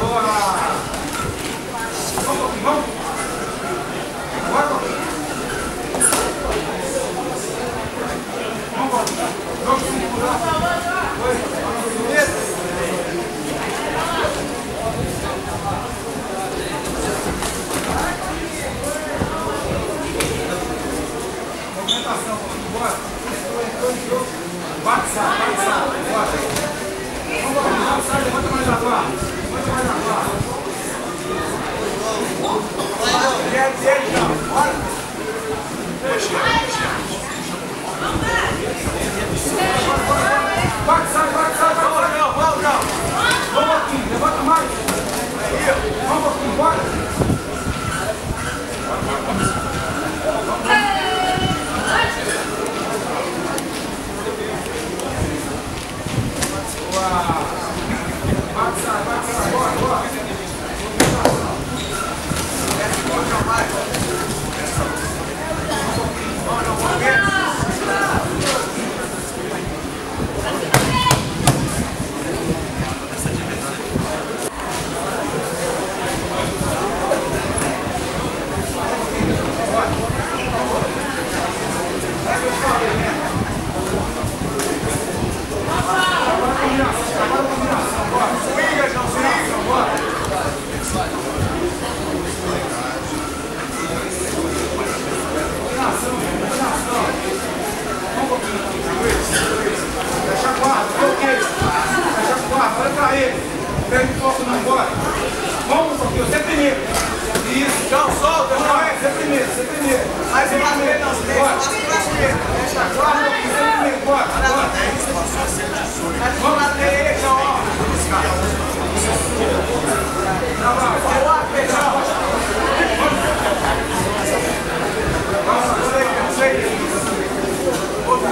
Boa! Yes, yes, yes.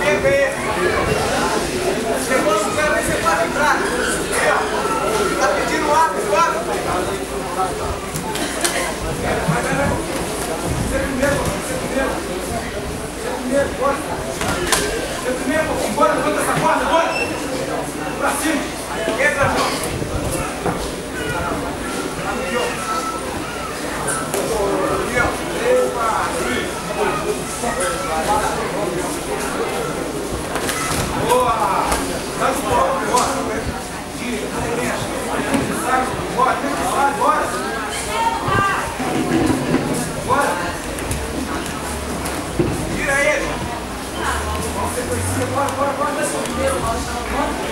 t h a n o Bora, bora, bora, desce primeiro, tá bora, bora.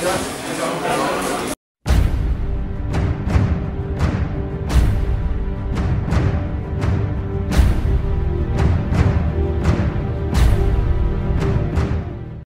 Obrigado.